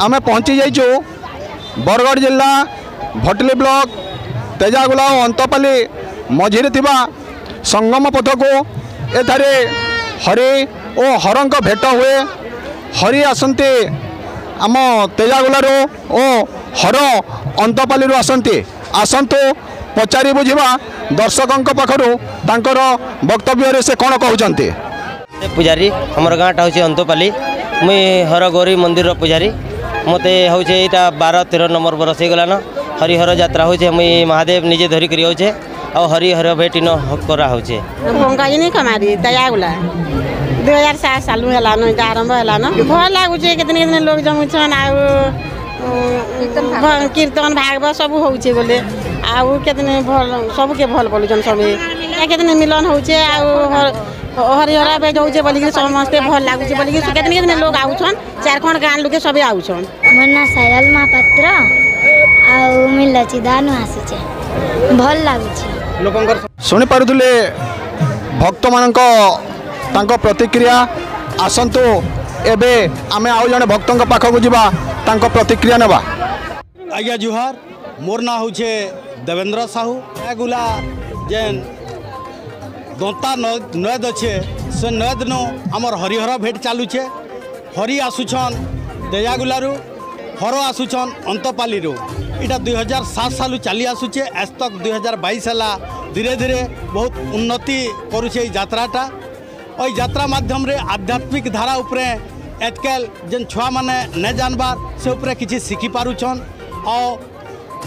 पहुचिछु बरगड जिल्ला भटली ब्लक तेजागुला अन्तपा मझिरी सङ्गम पथको एठ हरि हरको भेट हुए हरि आसगुलु हर अन्तपा आसु पचारि बुझ्दा दर्शकको पाखु तक्तव्यले सेन्ट पूजारी हाम्रो गाँटा हो अन्तपाई हरगौरी मन्दिर पूजा মতো হচ্ছে এইটা বার তের নম্বর বরষ হয়ে গলান হরিহর যাত্রা হচ্ছে মুই মহাদেব নিজে ধরি করে হচ্ছে আর হরিহর ভেটিন করা হচ্ছে গঙ্গাজিনী কমারি দয়াগুলা দুই হাজার সাত সালু হলান এটা আরম্ভ হলান ভাল লাগুছে কেতনে কেতনে লোক জমুছন আর কীর্তন ভাগবত সবু হচ্ছে বলে আর কেতনে ভাল সবুকে ভাল বলুছন সবে কেতনে মিলন হচ্ছে আর हरिहरा भेजाऊे बोलिक समस्त भल लगुच बोलिक कितने कितने लोग आउछन चारखंड गाँव लोके सब आउन मो ना सायल महापात्र आउ मुई आसीचे भल लगुच लोकंकर सुनि भक्त मान प्रतिक्रिया आसतु एवं आम आउ जने भक्त पाखक जीवा तांको प्रतिक्रिया ना आज्ञा जुहार मोर ना हूँ देवेंद्र साहू गुला जेन ଦନ୍ତା ନଏଦ ଅଛେ ସେ ନଏଦନ ଆମର ହରିହର ଭେଟ ଚାଲୁଛେ ହରି ଆସୁଛନ୍ ଦେଜାଗୁଲାରୁ ହର ଆସୁଛନ୍ ଅନ୍ତପାଲିରୁ ଏଇଟା ଦୁଇ ହଜାର ସାତ ସାଲୁ ଚାଲି ଆସୁଛେ ଏସ୍ତକ ଦୁଇ ହଜାର ବାଇଶ ହେଲା ଧୀରେ ଧୀରେ ବହୁତ ଉନ୍ନତି କରୁଛେ ଏଇ ଯାତ୍ରାଟା ওই যাত্রা মাধ্যমে আধ্যাত্মিক ধারা উপরে আজকাল যে ছুয়া মানে নে জানবার সে উপরে কিছু শিখি পারুছন আর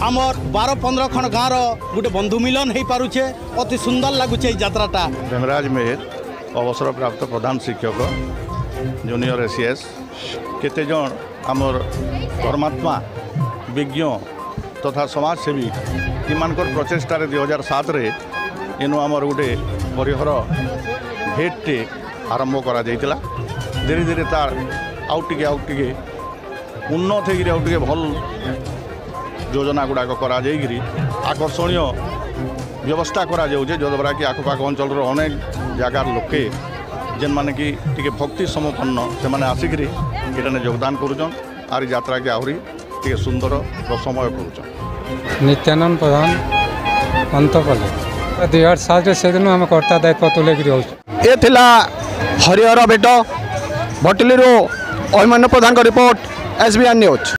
আমার বারো পনেরো খন গাঁর গোটে বন্ধু মিলন হয়ে পুছে অতি সুন্দর লাগুছে এই যাত্রাটা ভীমরাজ মেহের অবসরপ্রাপ্ত প্রধান শিক্ষক জুনিয়র এসিএস e কেতেজন আমার ধর্মাত্মা বিজ্ঞ তথা সমাজসেবী এমানকর প্রচেষ্টার দুই হাজার সাতরে এনু আমার গোটে হরিহর ভেটটি আরম্ভ করা যাই ধীরে ধীরে তার আউ টিকে আউ টিকে উন্নত হয়ে আউ টিকে ভাল ଯୋଜନା ଗୁଡ଼ାକ କରାଯାଇକରି ଆକର୍ଷଣୀୟ ବ୍ୟବସ୍ଥା କରାଯାଉଛେ ଯଦ୍ୱାରା କି ଆଖପାଖ ଅଞ୍ଚଳର ଅନେକ ଜାଗାର ଲୋକେ ଯେନ୍ମାନେ କି ଟିକେ ଭକ୍ତି ସମପନ୍ନ ସେମାନେ ଆସିକିରି ଏଠାନେ ଯୋଗଦାନ କରୁଛନ୍ ଆର୍ ଯାତ୍ରାକେ ଆହୁରି ଟିକେ ସୁନ୍ଦର ରସମୟ କରୁଛନ୍ ନିତ୍ୟାନନ୍ଦ ପ୍ରଧାନ ଅନ୍ତପଲ୍ଲୀ ଦୁଇ ହଜାର ସାତରେ ସେଦିନ ଆମେ କର୍ତ୍ତା ଦାୟିତ୍ୱ ତୁଲେଇକିରି ହେଉଛୁ ଏ ଥିଲା ହରିହର ଭେଟ ଭଟଲିରୁ ଅଭିମନ୍ୟୁ ପ୍ରଧାନଙ୍କ report S B R news